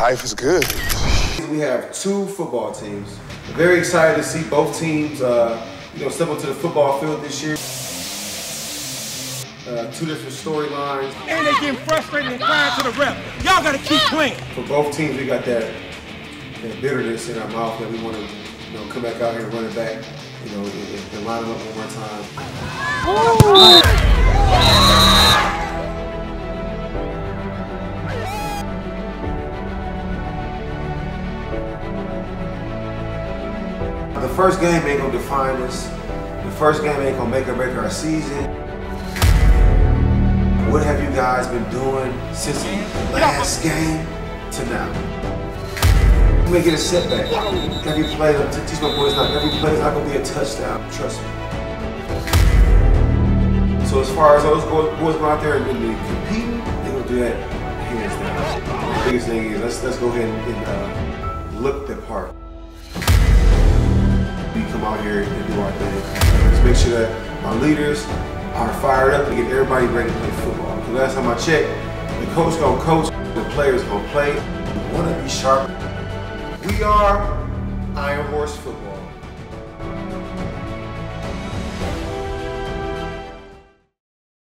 Life is good. We have two football teams. Very excited to see both teams, uh, you know, step onto the football field this year. Uh, two different storylines. And they're getting frustrated and crying to the ref. Y'all gotta keep playing. For both teams, we got that, that bitterness in our mouth that we want to, you know, come back out here and run it back, you know, and, and line them up one more time. The first game ain't gonna define us. The first game ain't gonna make or break our season. What have you guys been doing since the last game to now? You may get a setback. Every play, teach my boys not every play is not gonna be a touchdown. Trust me. So as far as those boys, boys go out there and really competing, they gonna do that hands down. The biggest thing is let's let's go ahead and, and uh, look the part come out here and do our thing. Let's make sure that our leaders are fired up to get everybody ready to play football. Because last time I checked, the coach gonna coach, the players gonna play. We wanna be sharp. We are Ironhorse Football.